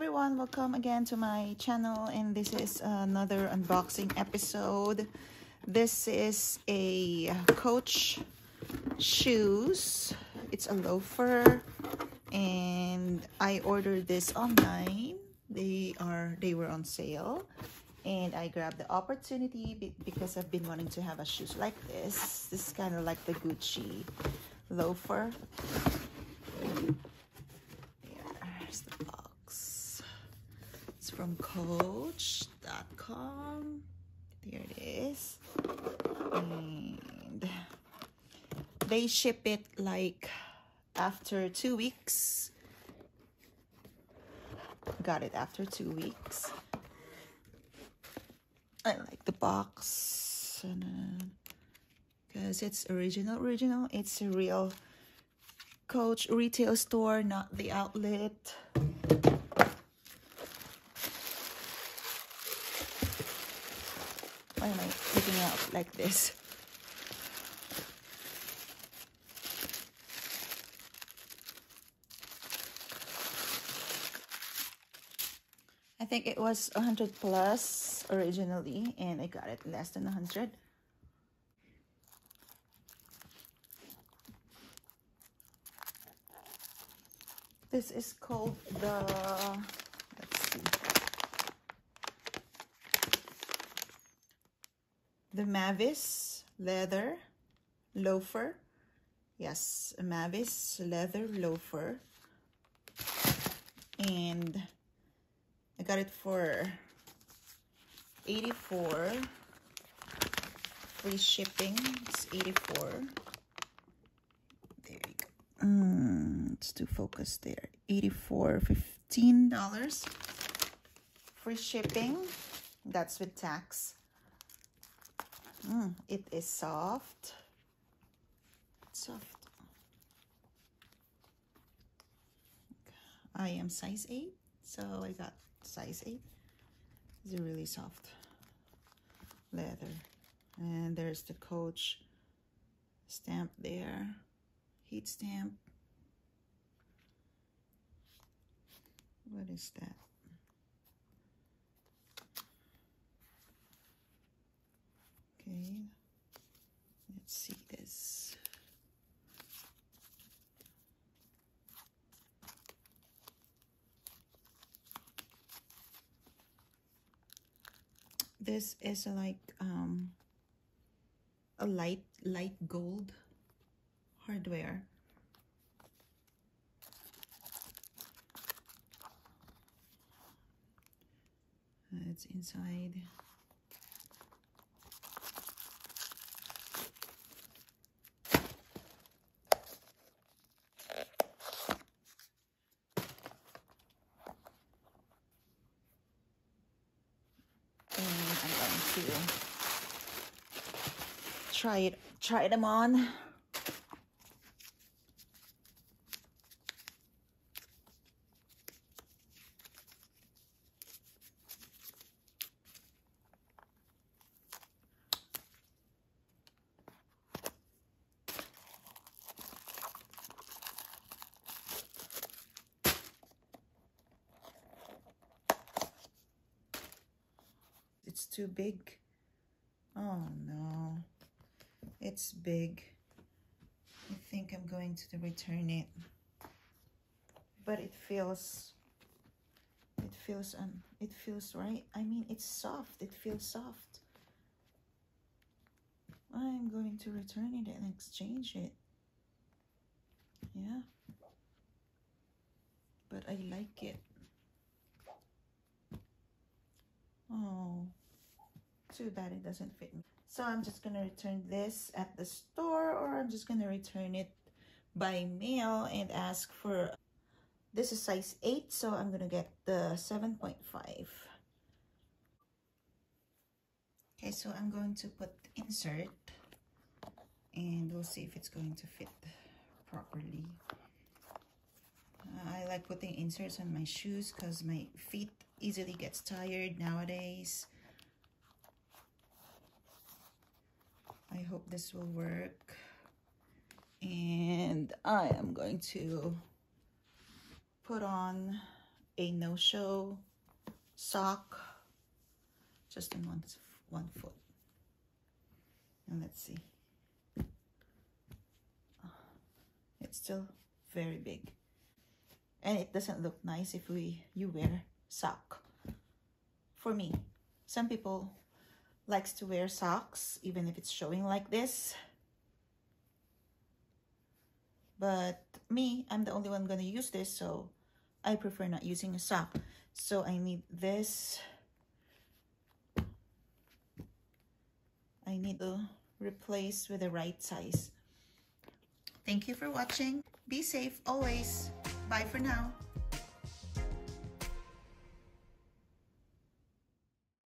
everyone, welcome again to my channel and this is another unboxing episode. This is a Coach shoes. It's a loafer and I ordered this online. They are they were on sale and I grabbed the opportunity because I've been wanting to have a shoes like this. This is kind of like the Gucci loafer. There's the box. It's from Coach.com. There it is. And they ship it like after two weeks. Got it after two weeks. I like the box because it's original original it's a real coach retail store not the outlet why am I taking out like this. I think it was 100 plus originally and I got it less than 100 this is called the let's see the Mavis leather loafer. Yes a Mavis leather loafer. And I got it for 84 free shipping it's 84 there you go. Mm, it's too focused there. 84 15 dollars. Free shipping that's with tax mm, it is soft. Soft. I am size 8 so I got size 8 it's a really soft leather. And there's the coach stamp there heat stamp. What is that okay let's see this this is like um, a light light gold hardware. It's inside to try it try them on it's too big. Oh no, it's big. I think I'm going to return it. But it feels, it feels, um, it feels right. I mean, it's soft. It feels soft. I'm going to return it and exchange it. Yeah. But I like it. Oh too bad it doesn't fit me. So I'm just going to return this at the store or I'm just going to return it by mail and ask for, this is size 8, so I'm going to get the 7.5. Okay, so I'm going to put insert and we'll see if it's going to fit properly. Uh, I like putting inserts on my shoes because my feet easily gets tired nowadays. I hope this will work. And I am going to put on a no-show sock just in one, one foot. And let's see. Ah, it's still very big. And it doesn't look nice if we you wear sock. For me, some people likes to wear socks even if it's showing like this. But me, I'm the only one gonna use this, so I prefer not using a sock. So I need this. I need to replace with the right size. Thank you for watching. Be safe always. Bye for now.